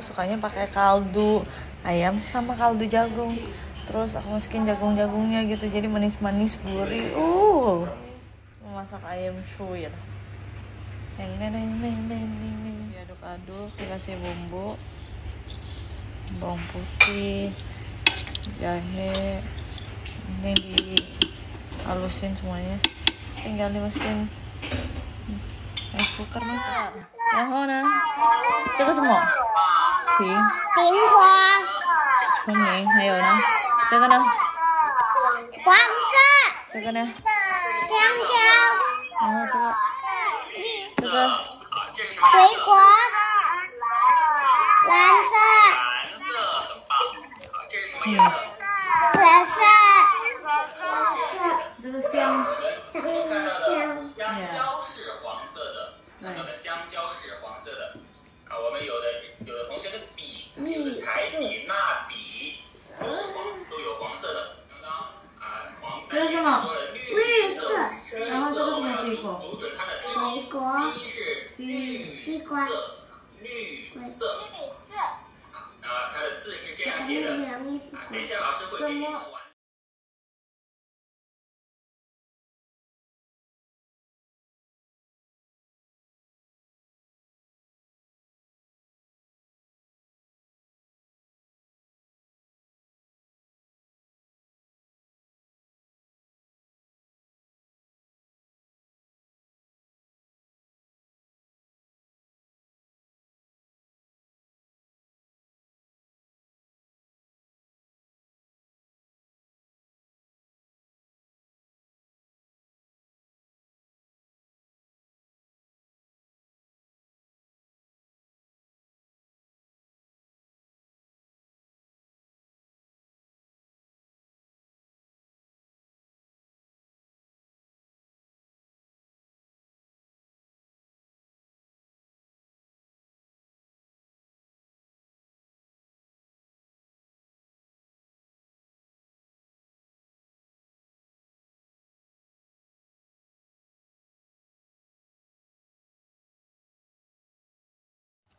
sukanya pakai kaldu ayam sama kaldu jagung. Terus aku masukin jagung-jagungnya gitu jadi manis-manis gurih. Uh memasak ayam suwir. Neng diaduk-aduk dikasih bumbu. Bawang putih jahe ini dihalusin semuanya. Terus tinggal dimasukin rice cooker masak yang mana? Coba semua 苹果、聪明还有呢？这个呢？黄色、这个呢？香蕉、然后这个。这个。水果、蓝色、蓝色很棒。好，这是什么嗯颜色？紫色、这个香我看到的香蕉是黄色的，看到的香蕉是黄色的。啊，我们有的有的同学的笔，有的彩笔、蜡笔都是黄，都有黄色的。刚刚啊，黄这是什么说了绿绿色，色然后这个什么水果读准它的字水果、第一是绿西瓜、色，绿色绿色。啊，它的字是这样写的。啊，等一下老师会给你们玩。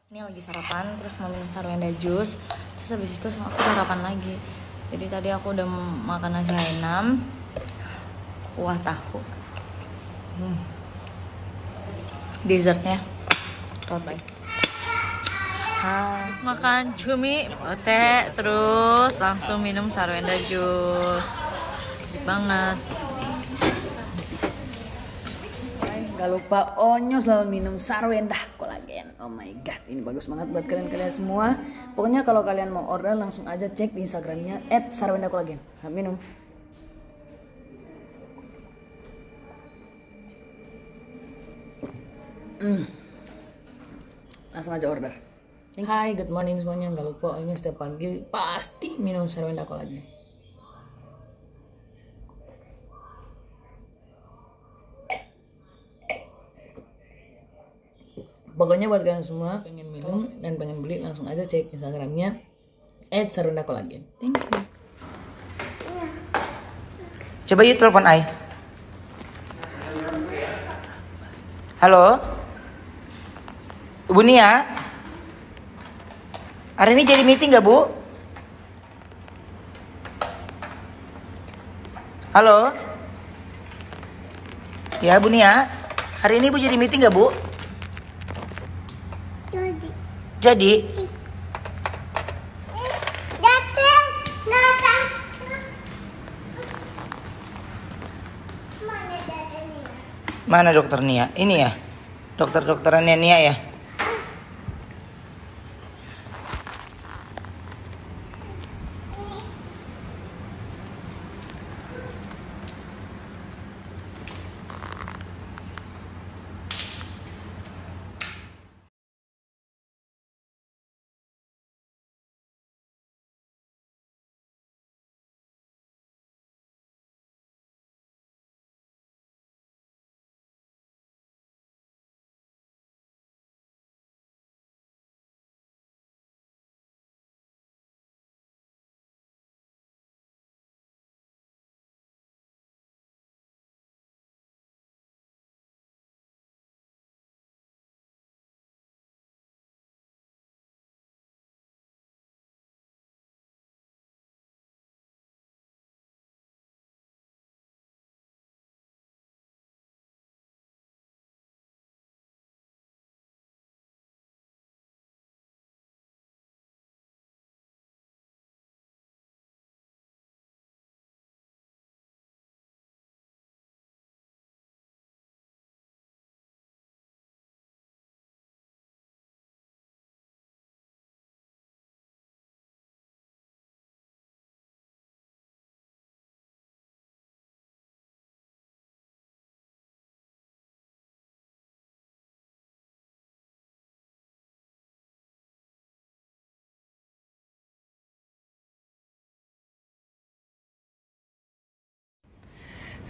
Ini lagi sarapan terus mau minum sarwenda jus. Terus habis itu aku sarapan lagi. Jadi tadi aku udah makan nasi Hainam kuah tahu. Hmm. dessertnya roti. Habis makan cumi teh terus langsung minum sarwenda jus. Asik banget. Gak lupa Onyo selalu minum Sarwenda. Oh my god, ini bagus banget buat kalian-kalian semua. Pokoknya kalau kalian mau order langsung aja cek di Instagramnya @sarwendakolagen. Minum. Hmm. Langsung aja order. Hai, good morning semuanya. Gak lupa ini setiap pagi pasti minum Sarwenda Pokoknya buat kalian semua pengen minum dan pengen beli langsung aja cek Instagramnya @sarundakolagen. Thank you. Coba yuk telepon Ai. Halo? Ibu Nia? Hari ini jadi meeting gak Bu? Halo? Ya Bu Nia? Hari ini Bu jadi meeting gak Bu? Jadi. Mana dokter Nia? Ini ya? Dokter-dokterannya Nia ya?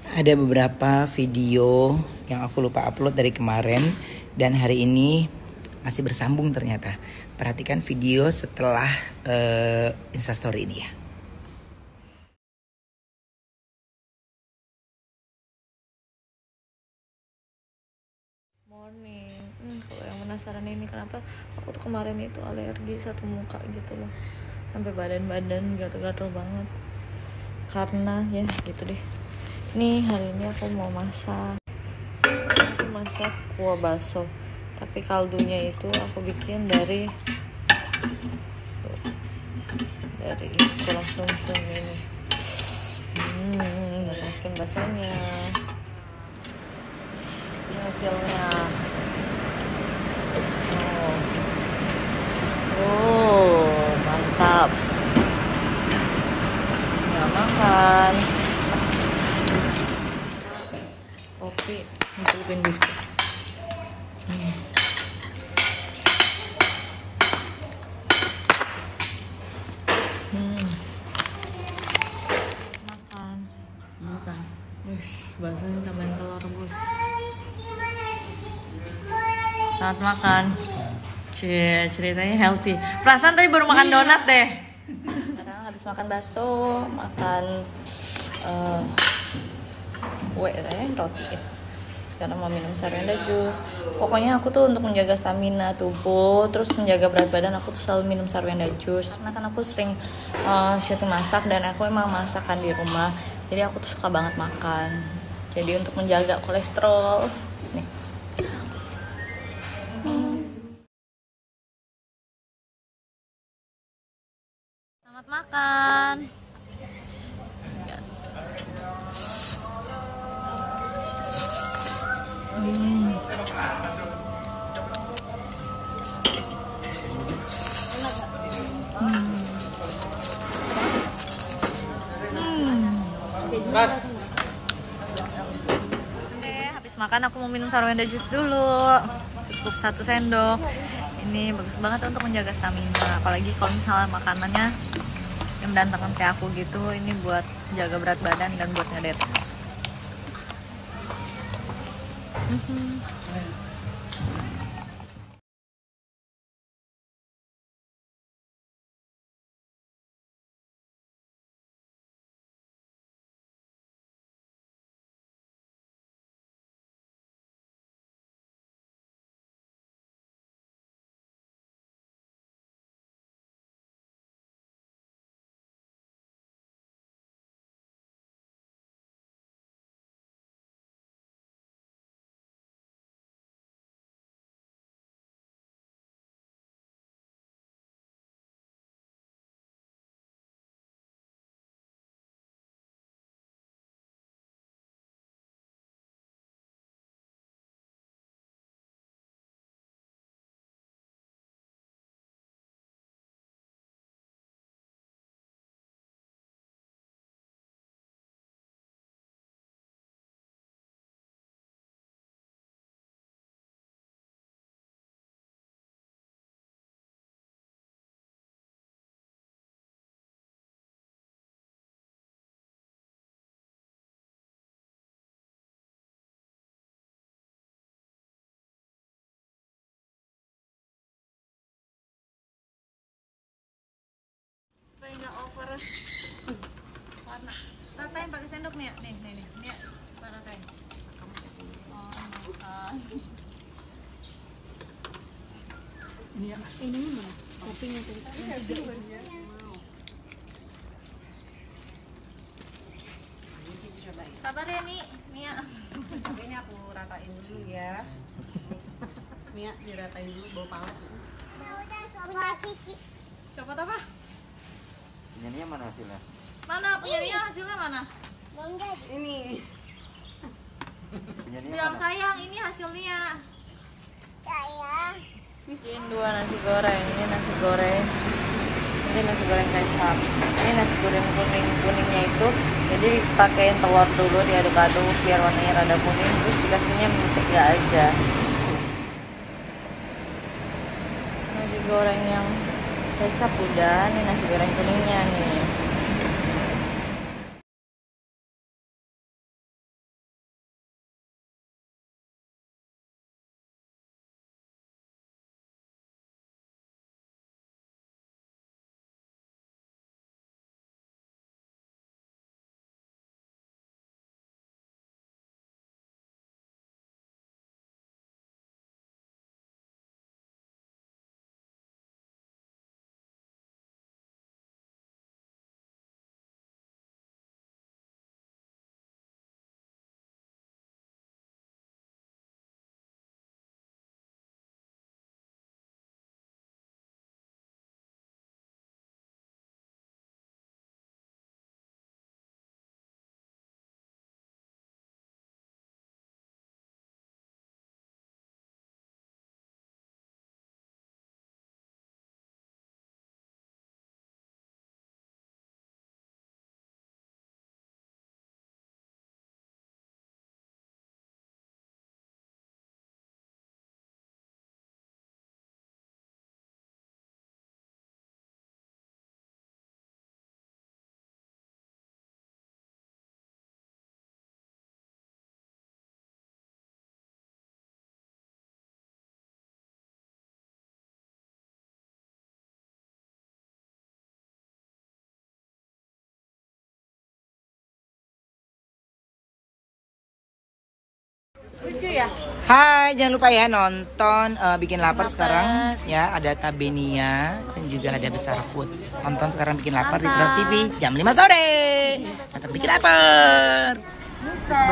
Ada beberapa video yang aku lupa upload dari kemarin dan hari ini masih bersambung ternyata. Perhatikan video setelah uh, Instastory ini ya. morning hmm, kalau yang penasaran ini kenapa aku tuh kemarin itu alergi satu muka gitu loh sampai badan-badan gatel-gatel banget karena ya gitu deh nih hari ini aku mau masak. Masak kuah bakso. Tapi kaldunya itu aku bikin dari dari tulang sum-sum ini. Hmm masukin baksonya. Ini hasilnya oh, oh mantap nggak makan kopi celupin biskuit hmm. Hmm. makan Makan. Wih, baksonya tambahin telur rebus. Selamat makan. Cie, ceritanya healthy. Perasaan tadi baru makan donat deh. Sekarang habis makan bakso, makan uh, kue eh, roti. Sekarang mau minum sarenda jus. Pokoknya aku tuh untuk menjaga stamina tubuh, terus menjaga berat badan, aku tuh selalu minum sarenda jus. Karena kan aku sering uh, syuting masak dan aku emang masakan di rumah. Jadi aku tuh suka banget makan. Jadi untuk menjaga kolesterol, nih. Oke, habis makan aku mau minum sarwenda jus dulu. Cukup satu sendok. Ini bagus banget untuk menjaga stamina. Apalagi kalau misalnya makanannya yang mendatangkan kayak aku gitu, ini buat jaga berat badan dan buat ngedetox. Mhm. supaya over warna ratain pakai sendok nih nih nih nih nih ratain oh makan Ini mana? Kopinya tadi. sabar ya nih Nia Ini aku ratain dulu ya. Mia diratain dulu bau palet. Copot apa? Ini mana hasilnya? mana? Punya Nia hasilnya mana? Belum jadi. Ini. bilang sayang ini hasilnya. Sayang. bikin dua nasi goreng. Ini nasi goreng. Ini nasi goreng kecap. Ini nasi goreng kuning. Kuningnya itu. Jadi pakein telur dulu diaduk-aduk biar warnanya rada kuning. Terus dikasihnya mentega aja. Nasi goreng yang kecap udah nih nasi goreng kuningnya nih Lucu ya? Hai, jangan lupa ya nonton eh, bikin lapar sekarang ya ada Tabenia dan juga ada Besar Food. Nonton sekarang bikin lapar di Trans TV jam 5 sore. Tetap bikin lapar. Bisa.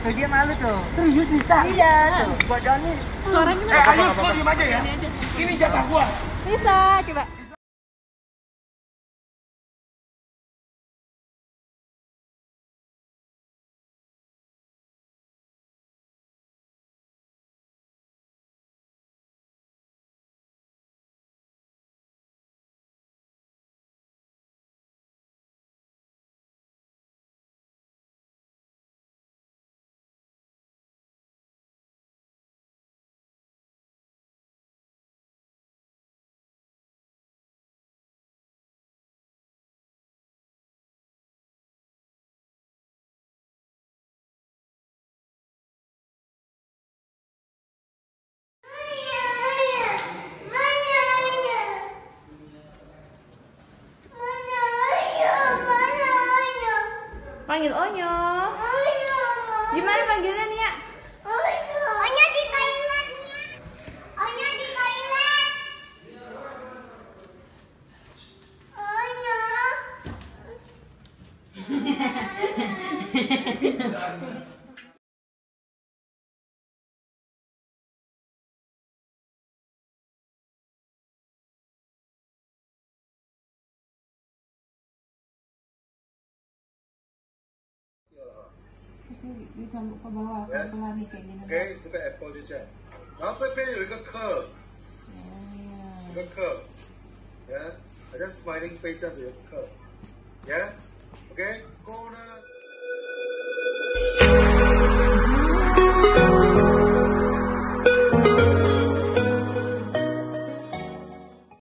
Tuh dia malu tuh. Serius bisa? Iya tuh. Doni. Suaranya Eh, ayo semua diem aja ya. Ini jatah gua. bisa, coba. Panggil Onyo. Gimana panggilannya Nia? Onya di toilet. Onya di toilet. 从个包啊，包包里给你的。给这个 apple 就这样，然后这边有一个 curve，一个 curve，耶，好像 smiling face yeah, okay, corner.